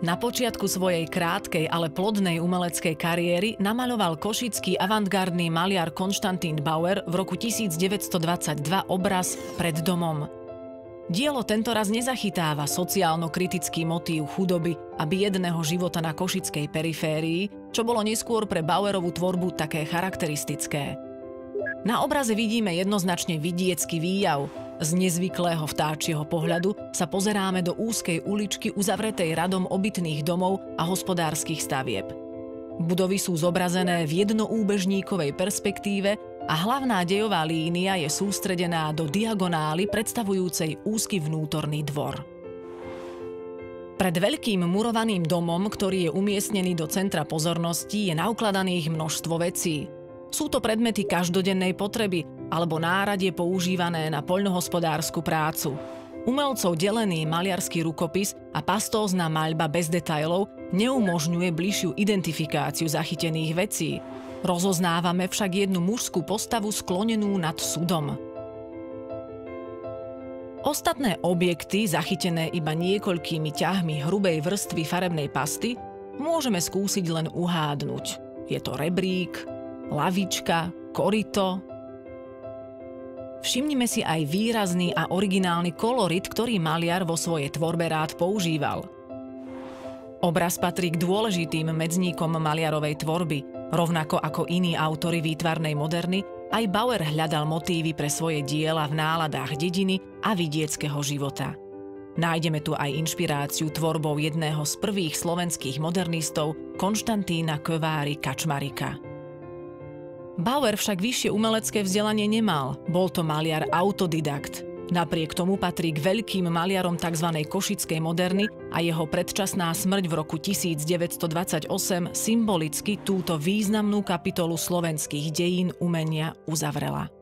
Na počiatku svojej krátkej, ale plodnej umeleckej kariéry namaľoval košický avantgardný maliar Konštantín Bauer v roku 1922 obraz Pred domom. Dielo tentoraz nezachytáva sociálno-kritický motív chudoby a biedného života na košickej periférii, čo bolo neskôr pre Bauerovú tvorbu také charakteristické. Na obraze vidíme jednoznačne vidiecký výjav, z nezvyklého vtáčieho pohľadu sa pozeráme do úzkej uličky uzavretej radom obytných domov a hospodárskych stavieb. Budovy sú zobrazené v jednoúbežníkovej perspektíve a hlavná dejová línia je sústredená do diagonály predstavujúcej úzky vnútorný dvor. Pred veľkým murovaným domom, ktorý je umiestnený do centra pozornosti, je naukladaných množstvo vecí. Sú to predmety každodennej potreby, alebo náradie používané na poľnohospodárskú prácu. Umelcov delený maliarský rukopis a pastózna maľba bez detajlov neumožňuje bližšiu identifikáciu zachytených vecí. Rozoznávame však jednu mužskú postavu sklonenú nad sudom. Ostatné objekty, zachytené iba niekoľkými ťahmi hrubej vrstvy farebnej pasty, môžeme skúsiť len uhádnuť. Je to rebrík, lavička, korito, Všimnime si aj výrazný a originálny kolorit, ktorý maliar vo svojej tvorbe rád používal. Obraz patrí k dôležitým medzníkom maliarovej tvorby, rovnako ako iní autory výtvarnej moderny, aj Bauer hľadal motívy pre svoje diela v náladách dediny a vidieckého života. Nájdeme tu aj inšpiráciu tvorbou jedného z prvých slovenských modernistov Konštantína Kövári Kačmarika. Bauer však vyššie umelecké vzdelanie nemal, bol to maliar autodidakt. Napriek tomu patrí k veľkým maliarom tzv. košickej moderny a jeho predčasná smrť v roku 1928 symbolicky túto významnú kapitolu slovenských dejín umenia uzavrela.